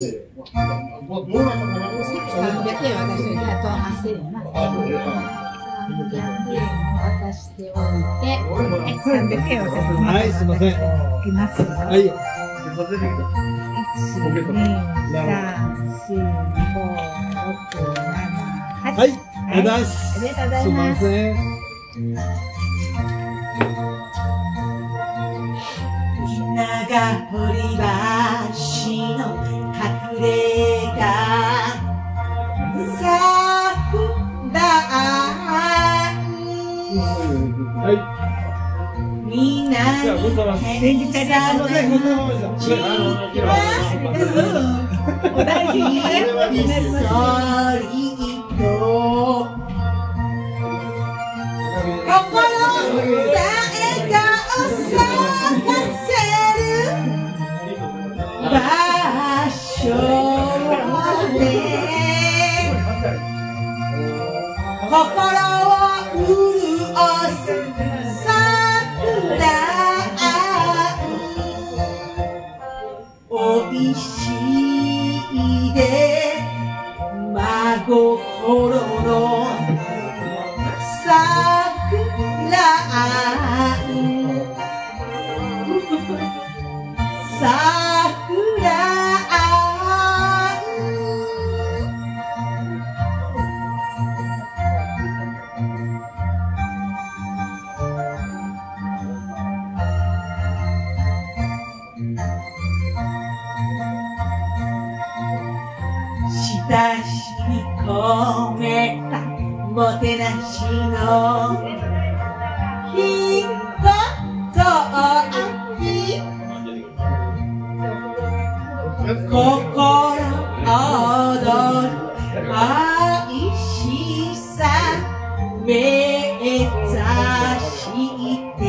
はい、すいません。いきますよ。はい。1、2、3、4、5、6、7、8。はい、ありがとうございます。長堀橋のじゃあ、ごちそうさまです。連日ありがとうございま。した。あの、お大事に心を潤す桜おいしいで真心の桜親しみ込めたもてなしのひととき心躍る愛しさ目指して。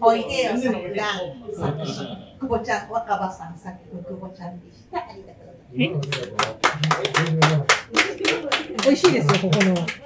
おいでよ桜作詞久保ちゃん若葉さん作曲久保ちゃんでした。ありがとうございます。美味しいですよ、ここの。